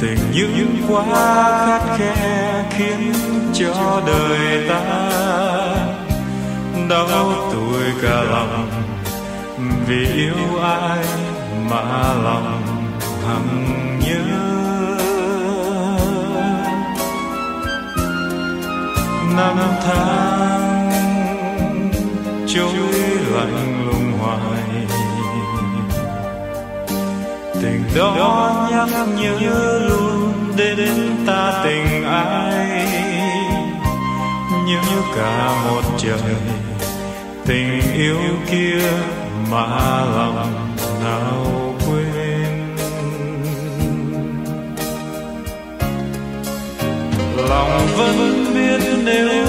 tình những quá khát khe khiến cho đời ta đau tuổi cả lòng. Vì yêu ai mà lòng hằng nhớ. Năm tháng trôi lạnh lùng hoài tình đó nhắc nhớ luôn đến ta tình ai. Như cả một trời, tình yêu kia mà lòng nào quên. Lòng vẫn biết nếu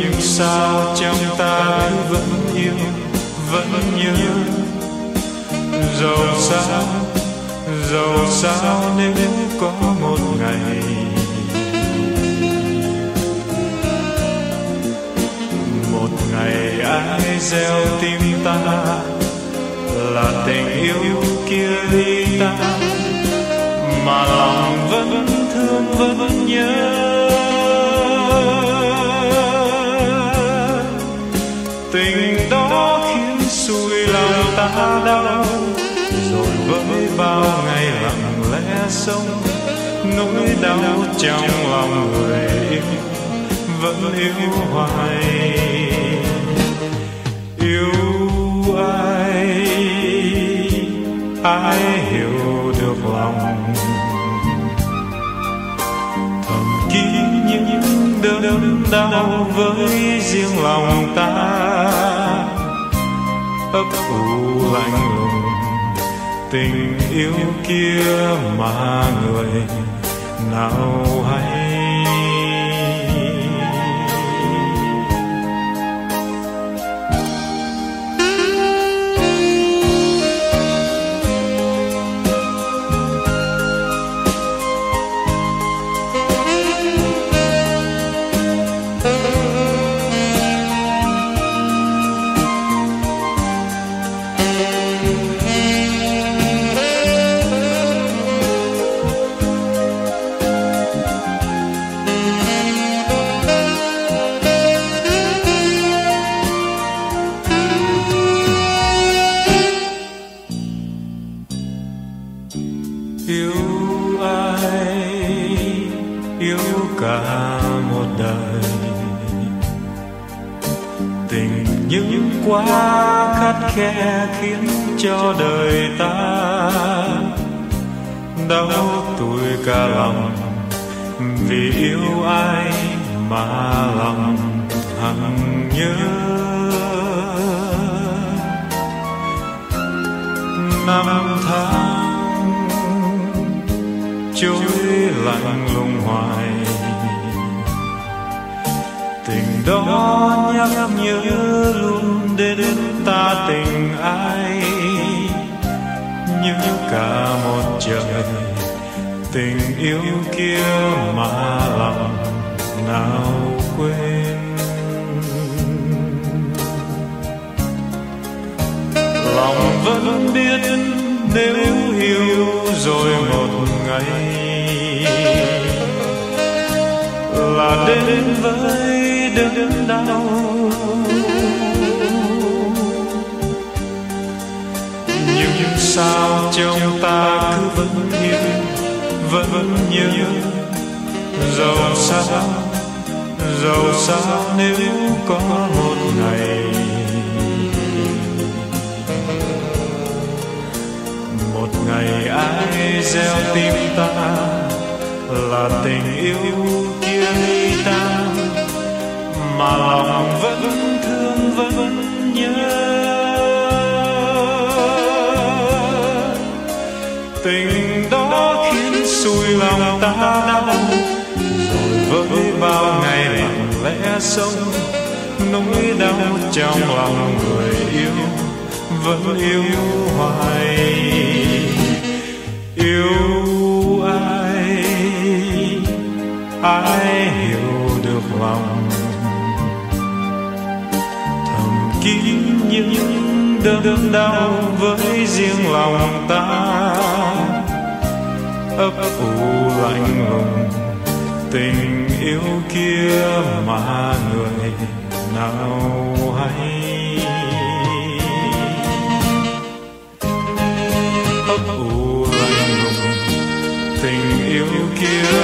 nhưng sao trong ta vẫn yêu vẫn nhớ? Dầu sao dầu sao nếu có một ngày? Một ngày ai gieo tim ta? Là tình yêu kia đi ta? Mà lòng vẫn thương, vẫn nhớ. Bao ngày lặng lẽ sống, nỗi đau trong lòng người yêu vẫn yêu hoài. Yêu ai? Ai hiểu được lòng? Thầm kín những đớn đau với riêng lòng ta. Ấp ủ lạnh lùng tình yêu kia mà người nào hay yêu ai, yêu cả một đời. Tình những quá khát khe khiến cho đời ta đau tuổi cả lòng. Vì yêu ai mà lòng hằng nhớ. Năm tháng trôi lạnh lùng hoài. Tình đó nhắc nhớ luôn đến ta tình ai. Như cả một trời, tình yêu kia mà lòng nào quên. Lòng vẫn biết nếu yêu rồi này là đến với đớn đau. Nhưng nhưng sao trong ta cứ vẫn yêu vẫn nhớ? Dẫu sao dẫu sao nếu có một ngày. Một ngày ai gieo tim ta, là tình yêu kia ly tan mà lòng vẫn thương, vẫn nhớ. Tình đó khiến xui lòng ta đau. Rồi với bao ngày lặng lẽ sống, nỗi đau trong lòng người yêu vẫn yêu hoài yêu ai? Ai hiểu được lòng? Thầm kín những đớn đau với riêng lòng ta. Ấp ủ lạnh lùng tình yêu kia mà người nào hay you.